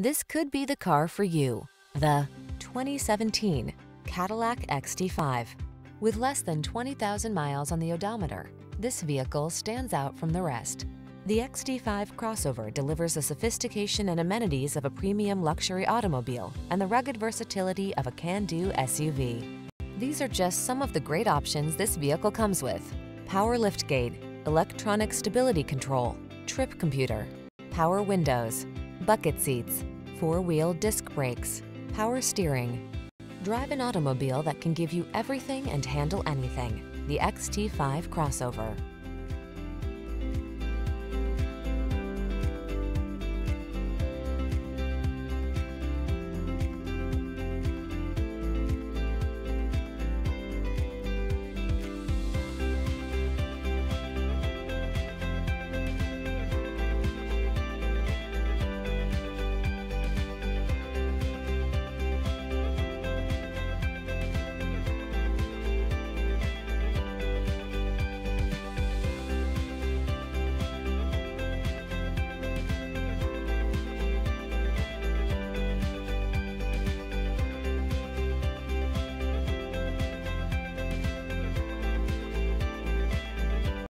This could be the car for you. The 2017 Cadillac XT5. With less than 20,000 miles on the odometer, this vehicle stands out from the rest. The XT5 crossover delivers the sophistication and amenities of a premium luxury automobile and the rugged versatility of a can-do SUV. These are just some of the great options this vehicle comes with. Power liftgate, electronic stability control, trip computer, power windows, bucket seats, four-wheel disc brakes, power steering. Drive an automobile that can give you everything and handle anything. The XT5 crossover.